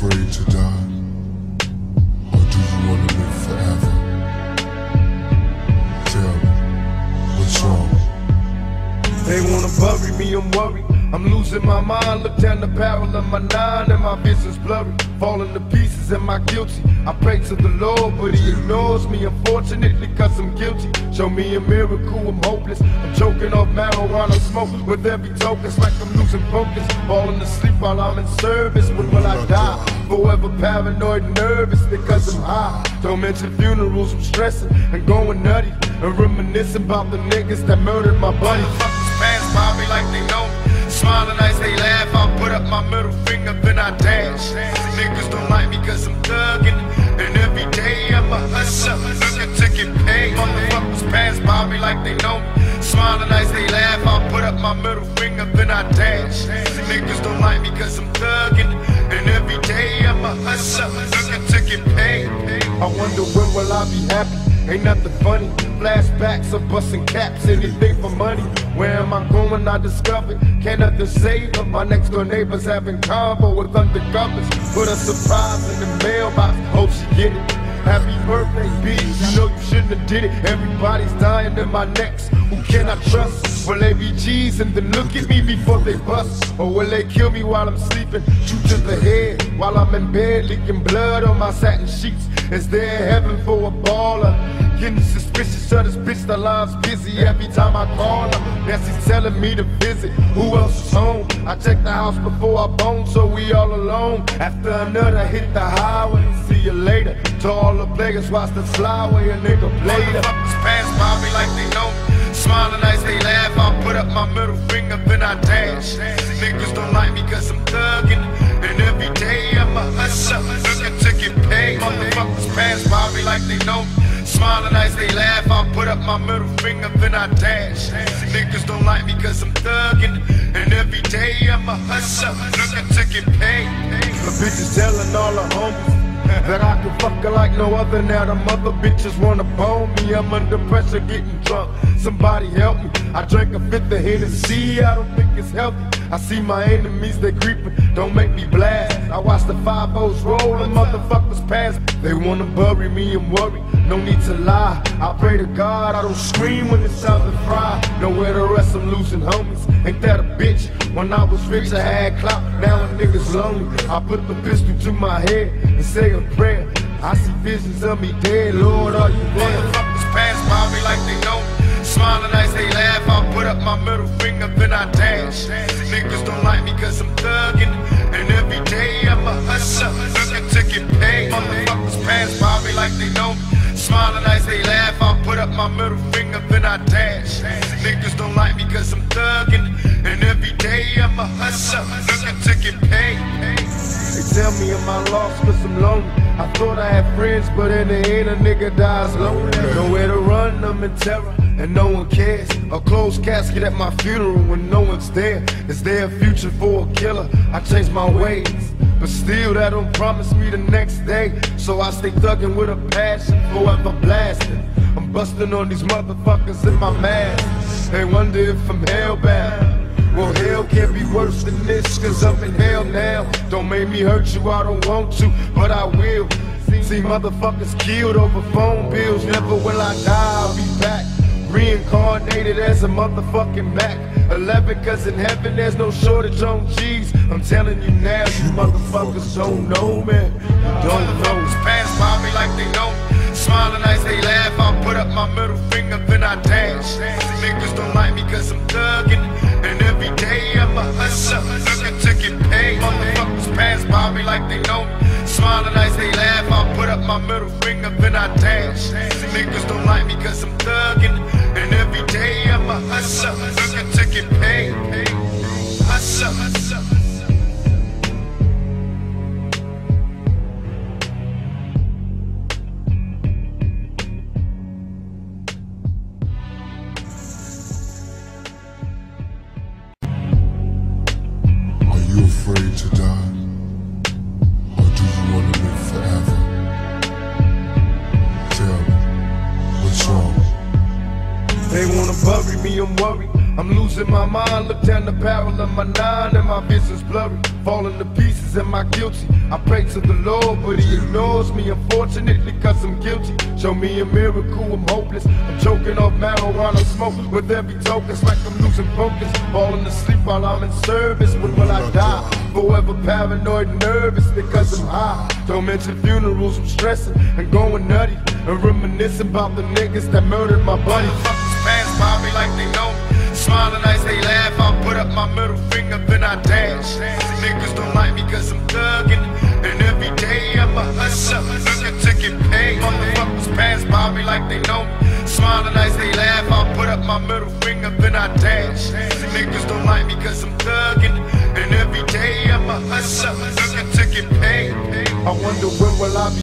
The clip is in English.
afraid to die? Or do you want to live forever? Tell me, what's wrong? They wanna bury me, I'm worried. I'm losing my mind. Look down the barrel of my nine and my vision's blurry. Falling to pieces, am I guilty? I pray to the Lord, but He ignores me. Unfortunately, cause I'm guilty. Show me a miracle, I'm hopeless. I'm choking off marijuana smoke with every token. It's like I'm losing focus. Falling asleep while I'm in service. When will I die? Forever paranoid, nervous because I'm high. Don't mention funerals, I'm stressing and going nutty. And reminiscing about the niggas that murdered my buddy. Motherfuckers pass by me like they know me. Smiling as they laugh, I put up my middle finger, then I dash. Niggas don't like me cause I'm thugging. And every day I'm a hustler, looking to get paid. Motherfuckers pass by me like they know me. Smiling as they laugh, I put up my middle finger, then I dash. Niggas don't like me cause I'm thugging. And every day I'm a hustler, looking to get paid. I wonder when will I be happy? Ain't nothing funny. Flashbacks of busting caps, anything for money. Where am I going? I discovered. Can't nothing save them. My next door neighbors having combo with undercovers. Put a surprise in the mailbox. Hope she get it. Happy birthday, B. You know you shouldn't have did it. Everybody's dying in my necks. Who can I trust? Will they be G's and then look at me before they bust? Or will they kill me while I'm sleeping? Shoot to the head while I'm in bed, leaking blood on my satin sheets. Is there heaven for a baller? Getting suspicious of this bitch, the line's busy every time I call her. Nancy's telling me to visit. Who else is home? I check the house before I bone, so we all alone. After another hit the highway. To all the players, watch the flyway, a nigga played her. pass by me like they know me. Smiling as they laugh, I put up my middle finger, then I dash. Niggas don't like me cause I'm thugging. And every day I'm a hustler, looking to get paid. Motherfuckers pass by me like they know me. Smiling as they laugh, I put up my middle finger, then I dash. Niggas don't like me cause I'm thugging. And every day I'm a hustler, looking to get paid. The bitches telling all the homies. That I can fuck her like no other. Now the mother bitches wanna bone me. I'm under pressure getting drunk. Somebody help me. I drank a fifth of Hennessy. I don't think it's healthy. I see my enemies they creeping. Don't make me blast. I watch the five O's roll and motherfuckers pass They wanna bury me I'm worried No need to lie. I pray to God I don't scream when it's time to fry Nowhere to rest I'm losing homies. Ain't that a bitch? When I was rich I had clout. Now a nigga's lonely. I put the pistol to my head and say a prayer. I see visions of me dead, Lord, are you there? Motherfuckers pass by me like they know me. Smiling as they laugh, I put up my middle finger, then I dash. Niggas don't like me cause I'm thugging. And every day I'm a hustler, looking to get paid. Motherfuckers pass by me like they know me. Smiling as they laugh, I put up my middle finger, then I dash. Niggas don't like me cause I'm thugging. And every day I'm a hustler, looking to get paid. Tell me am I lost cause I'm lonely. I thought I had friends, but in the end a nigga dies lonely. Nowhere to run, I'm in terror, and no one cares. A closed casket at my funeral when no one's there. Is there a future for a killer? I changed my ways. But still, that don't promise me the next day. So I stay thuggin' with a passion, forever blasting. I'm bustin' on these motherfuckers in my mask. They wonder if I'm hellbound. Well, hell can't be worse than this, cause I'm in hell now. Don't make me hurt you, I don't want to, but I will. See motherfuckers killed over phone bills, never will I die, I'll be back. Reincarnated as a motherfucking Mac. 11, cause in heaven there's no shortage on G's. I'm telling you now, you motherfuckers don't know, man. You don't know. It's pass by me like they know. Smiling as they laugh, I put up my middle finger, then I dash. Niggas don't like me like they know. Smiling as they laugh, I put up my middle finger, then I dash. Niggas don't like me cause I'm thugging. And every day I'm a hustler, looking to get paid. Hustler, hustler. Are you afraid to die? Wanna bury me, I'm worried. I'm losing my mind, look down the barrel of my nine and my vision's blurry. Falling to pieces, am I guilty? I pray to the Lord, but he ignores me, unfortunately, cause I'm guilty. Show me a miracle, I'm hopeless. I'm choking off marijuana smoke with every token, it's like I'm losing focus. Falling asleep while I'm in service, when will I die? Forever paranoid, nervous because I'm high. Don't mention funerals, I'm stressing and going nutty. And reminiscing about the niggas that murdered my buddy. By me like they know me. Smiling as they laugh, I put up my middle finger, then I dash. Niggas don't like me cause I'm thugging. And every day I'm a hustler, looking to get paid. Motherfuckers pass by me like they know me. Smiling as they laugh, I put up my middle finger, then I dash. Niggas don't like me cause I'm thugging. And every day I'm a hustler, looking to get paid. I wonder when will I be